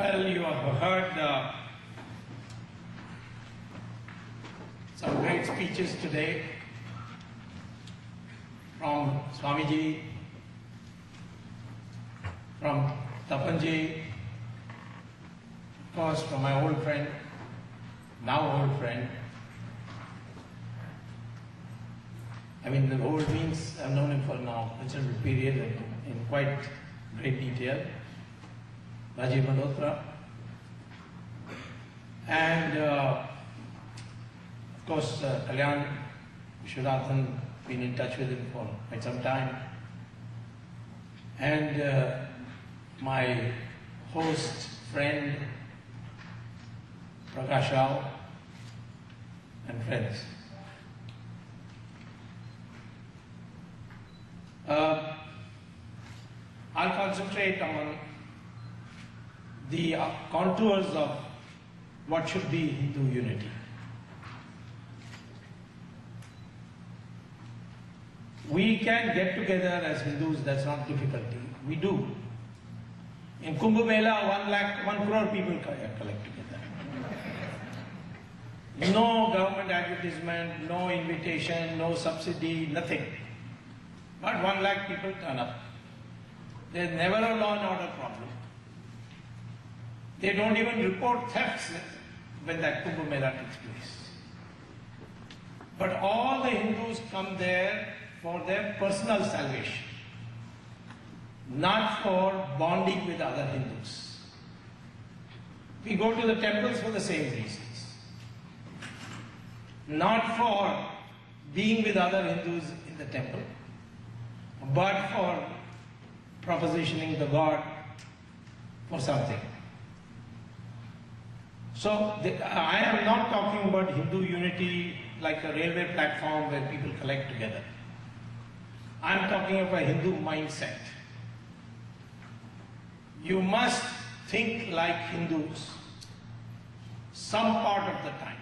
Well, you have heard uh, some great speeches today from Swamiji, from Tapanji, of course, from my old friend, now old friend. I mean, the old means I've known him for now a considerable period in quite great detail. Rajiv Malhotra. And uh, of course, uh, Kalyan Vishwanathan, been in touch with him for quite some time. And uh, my host, friend, Prakash Rao, and friends. Uh, I'll concentrate on the contours of what should be Hindu unity. We can get together as Hindus, that's not difficulty. We do. In Kumbh Mela, one lakh, one crore people co- collect together. No government advertisement, no invitation, no subsidy, nothing. But one lakh people turn up. There's never a law and order problem. They don't even report thefts when that Kumbh Mela takes place. But all the Hindus come there for their personal salvation, not for bonding with other Hindus. We go to the temples for the same reasons, not for being with other Hindus in the temple, but for propositioning the God for something. So the, I am not talking about Hindu unity like a railway platform where people collect together. I am talking of a Hindu mindset. You must think like Hindus some part of the time.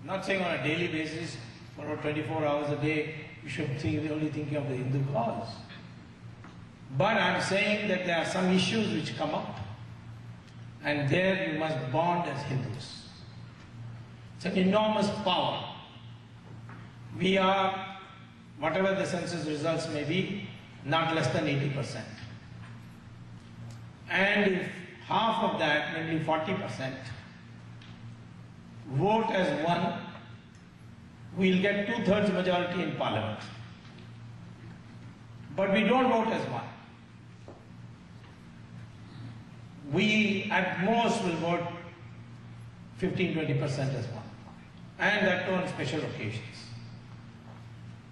I'm not saying on a daily basis, for 24 hours a day, you should think, only thinking of the Hindu cause. But I'm saying that there are some issues which come up, and there you must bond as Hindus. It's an enormous power. We are, whatever the census results may be, not less than 80%. And if half of that, namely 40%, vote as one, we'll get two-thirds majority in parliament. But we don't vote as one. We at most will vote 15-20% as one. And that too on special occasions.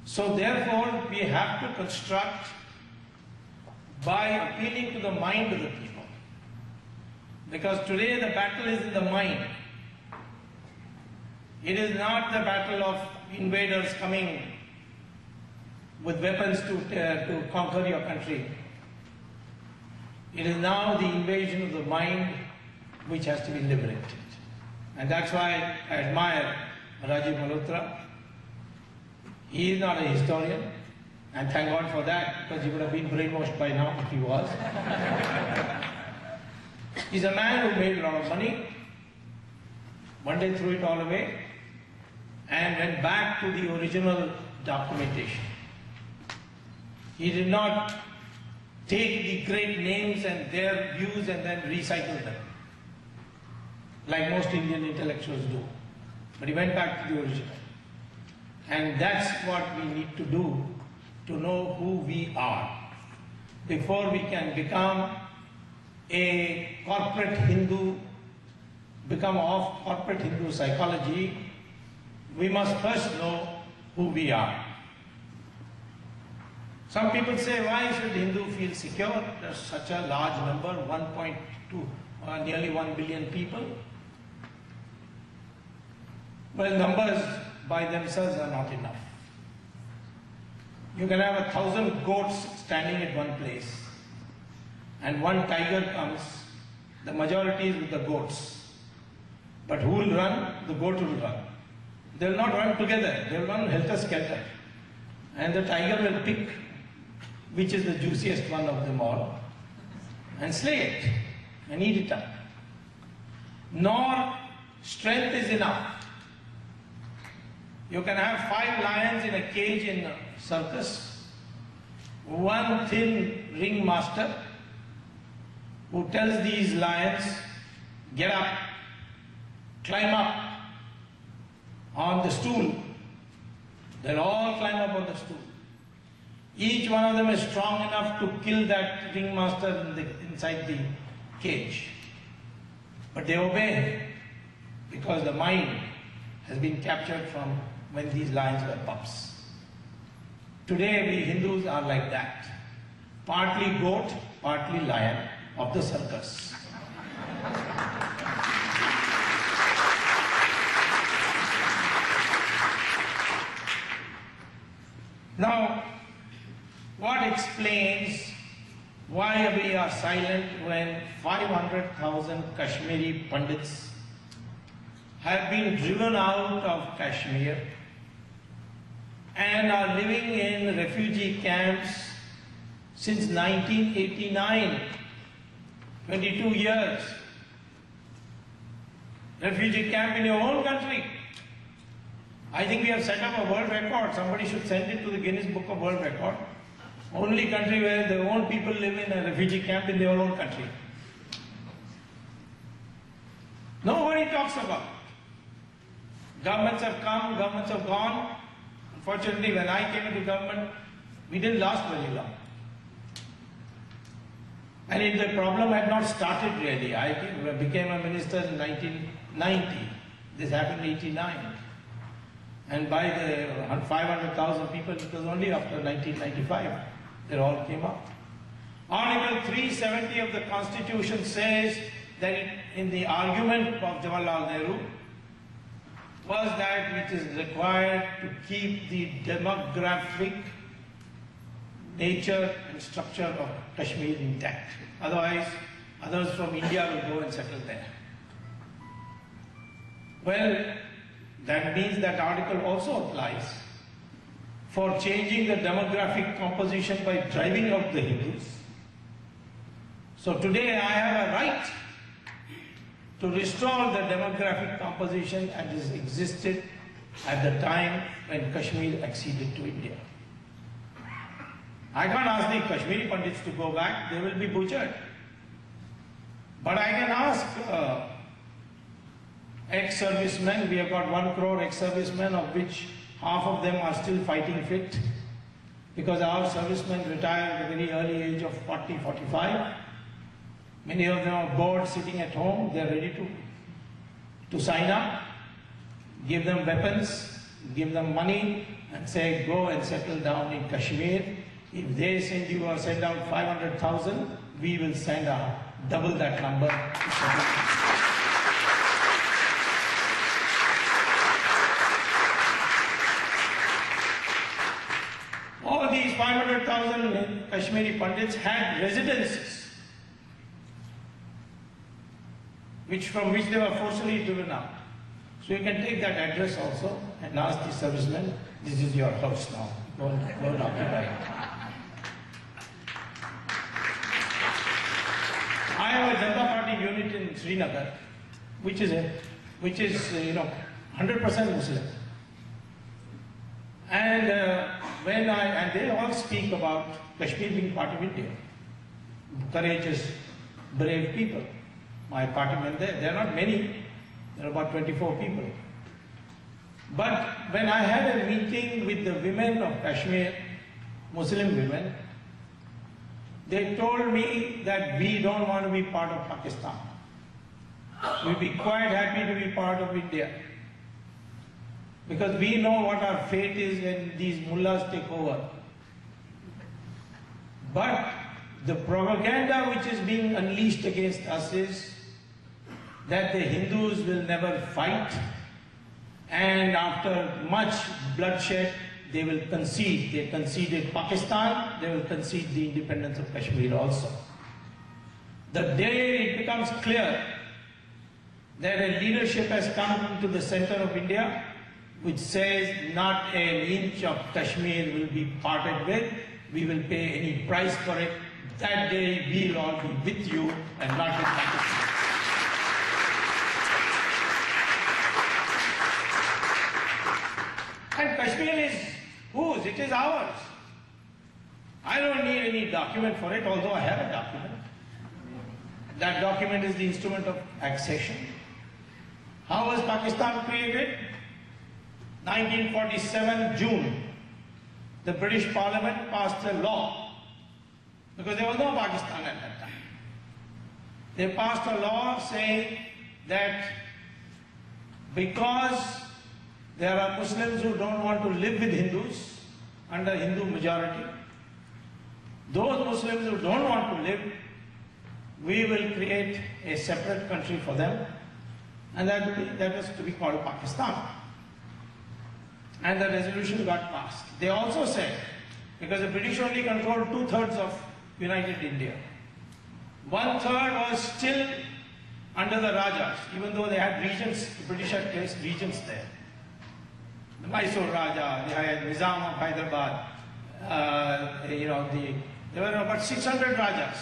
So therefore, we have to construct by appealing to the mind of the people. Because today the battle is in the mind. It is not the battle of invaders coming with weapons to, uh, to conquer your country. It is now the invasion of the mind which has to be liberated. And that's why I admire Rajiv Malhotra. He is not a historian, and thank God for that, because he would have been brainwashed by now if he was. He's a man who made a lot of money, one day threw it all away, and went back to the original documentation. He did not take the great names and their views and then recycle them, like most Indian intellectuals do. But he went back to the original. And that's what we need to do to know who we are. Before we can become a corporate Hindu, become of corporate Hindu psychology, we must first know who we are. Some people say, why should Hindu feel secure? There's such a large number, 1.2, uh, nearly 1 billion people. Well, numbers by themselves are not enough. You can have a thousand goats standing at one place, and one tiger comes, the majority is with the goats. But who will run? The goat will run. They will not run together, they will run helter-skelter. And the tiger will pick which is the juiciest one of them all and slay it and eat it up. nor strength is enough. You can have five lions in a cage in a circus, one thin ringmaster who tells these lions, get up, climb up on the stool. They'll all climb up on the stool. Each one of them is strong enough to kill that ringmaster in the, inside the cage. But they obey because the mind has been captured from when these lions were pups. Today we Hindus are like that. Partly goat, partly lion of the circus. Now, what explains why we are silent when 500,000 Kashmiri Pandits have been driven out of Kashmir and are living in refugee camps since 1989, 22 years. Refugee camp in your own country. I think we have set up a world record. Somebody should send it to the Guinness Book of World Record. Only country where their own people live in a refugee camp in their own country. Nobody talks about. Governments have come, governments have gone. Unfortunately, when I came into government, we didn't last very long. And if the problem had not started really, I became a minister in 1990. This happened in 89. And by the 500,000 people, it was only after 1995 they all came up. Article 370 of the Constitution says that in the argument of Jawaharlal Nehru was that it is required to keep the demographic nature and structure of Kashmir intact. Otherwise, others from India will go and settle there. Well, that means that article also applies for changing the demographic composition by driving out the Hindus. So today I have a right to restore the demographic composition as has existed at the time when Kashmir acceded to India. I can't ask the Kashmiri Pandits to go back, they will be butchered. But I can ask uh, ex-servicemen, we have got one crore ex-servicemen of which half of them are still fighting fit because our servicemen retired at a very early age of 40, 45. Many of them are bored sitting at home, they are ready to, to sign up, give them weapons, give them money and say go and settle down in Kashmir. If they send you or send out 500,000, we will send out double that number. All these 500,000 Kashmiri Pandits had residences which from which they were forcibly driven out. So you can take that address also and ask the servicemen, this is your house now, and occupy it. I have a Janata Party unit in Srinagar, which is a, which is, you know, 100% Muslim. And uh, when I, and they all speak about Kashmir being part of India. Courageous, brave people. My party men there, there are not many, there are about 24 people. But when I had a meeting with the women of Kashmir, Muslim women, they told me that we don't want to be part of Pakistan. We'd be quite happy to be part of India. Because we know what our fate is when these mullahs take over. But the propaganda which is being unleashed against us is that the Hindus will never fight and after much bloodshed they will concede. They conceded Pakistan, they will concede the independence of Kashmir also. The day it becomes clear that a leadership has come to the center of India which says not an inch of Kashmir will be parted with. We will pay any price for it. That day we'll all be with you and not with Pakistan. And Kashmir is whose? It is ours. I don't need any document for it, although I have a document. That document is the instrument of accession. How was Pakistan created? 1947 June. The British Parliament passed a law because there was no Pakistan at that time. They passed a law saying that because there are Muslims who don't want to live with Hindus under Hindu majority, those Muslims who don't want to live, we will create a separate country for them, and that, that is to be called Pakistan. And the resolution got passed. They also said, because the British only controlled two thirds of United India, one third was still under the Rajas, even though they had regions, the British had placed regions there. The Mysore Raja, they had Nizam of Hyderabad, uh, you know, the, there were about 600 Rajas.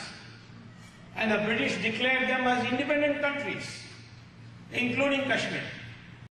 And the British declared them as independent countries, including Kashmir.